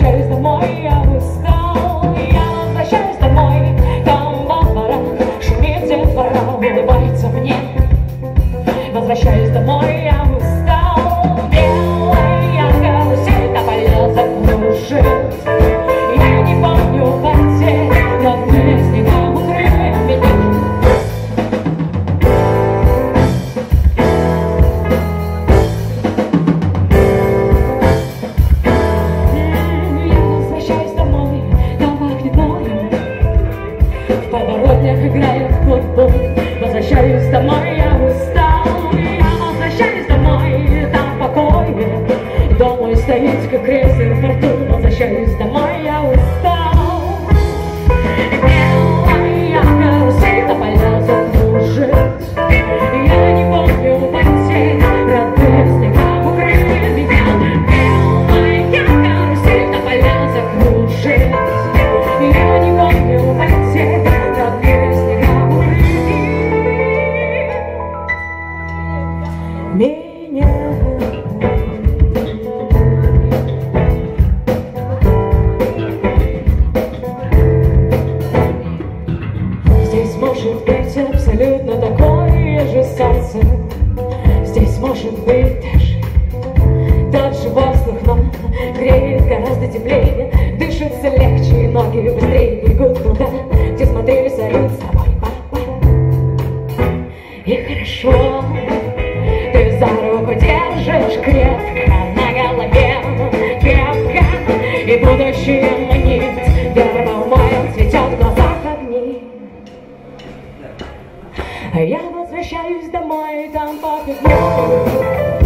возвращаюсь домой, я устал, я возвращаюсь домой, там бабара, шумит детвора, улыбается мне. Возвращаюсь домой, я устал, белая карусель на поле закружит. Футбол Возвращаюсь домой, я устал. Я возвращаюсь домой, там покой Дом мой стоит, как крейсер в порту Возвращаюсь домой, я устал. Белая карусель на поля закружит Я не помню потерь Родных снега укрыли меня. Белая карусель на поля закружит гораздо теплее. Дышится легче, и ноги быстрее бегут туда Где смотрели салют с тобой. И хорошо, ты за руку держишь крепко На голове крепко И будущее манит в моем цветет в глазах огни. Я возвращаюсь домой, там пахнет морем